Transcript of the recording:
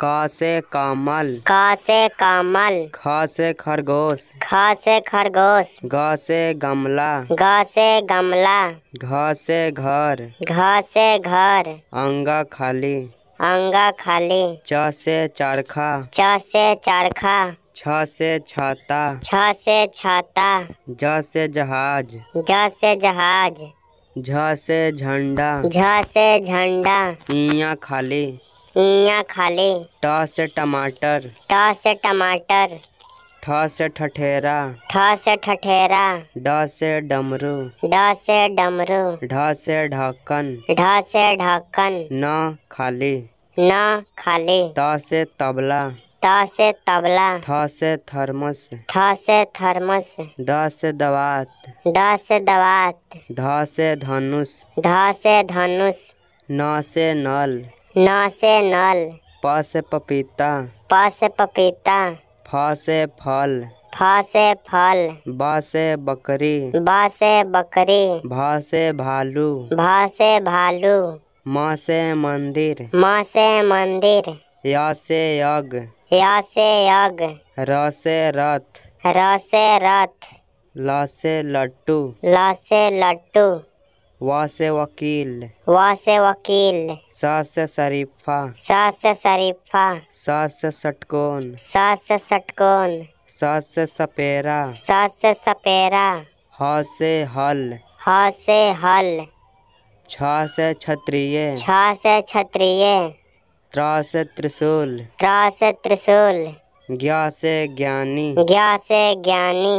का से कमल। का से कमल। ख से खरगोश। ख से खरगोश। ग से गमला। ग से गमला। घ से घर। घ से घर। अंगा खाली। अंगा खाली। च से चरखा। च से चरखा। छ से छाता। छ से छाता। ज से जहाज़। ज से जहाज़। झ से झंडा। झ से झंडा। इया खाली। इया खाली ट से टमाटर। ट से टमाटर। ठ से ठठेरा। ठ से ठठेरा। ड से डमरू। ड से डमरू। ढ से ढक्कन ढ से ढक्कन न खाली। न खाली। त से तबला। त से तबला। थ से थर्मस। थ से थर्मस। द से दवात। द से दवात। ध से धनुष। ध से धनुष। न से नल। न से नल। प से पपीता। प से पपीता। फ से फल। फ से फल। ब से बकरी। ब से बकरी। भ से भालू। भ से भालू। म से मंदिर। म से मंदिर। य से यज्ञ। य से यज्ञ। र से रथ। र से रथ। ल से लट्टू ल से लट्टू व से वकील व से वकील स से शरीफा स से शरीफा स से षटकोण स से षटकोण स से सपेरा स से सपेरा ह से हल ह से हल छ से क्षत्रिय छ से क्षत्रिय त्र से त्रिशूल त्र से त्रिशूल ज्ञ से ज्ञानी ज्ञ से ज्ञानी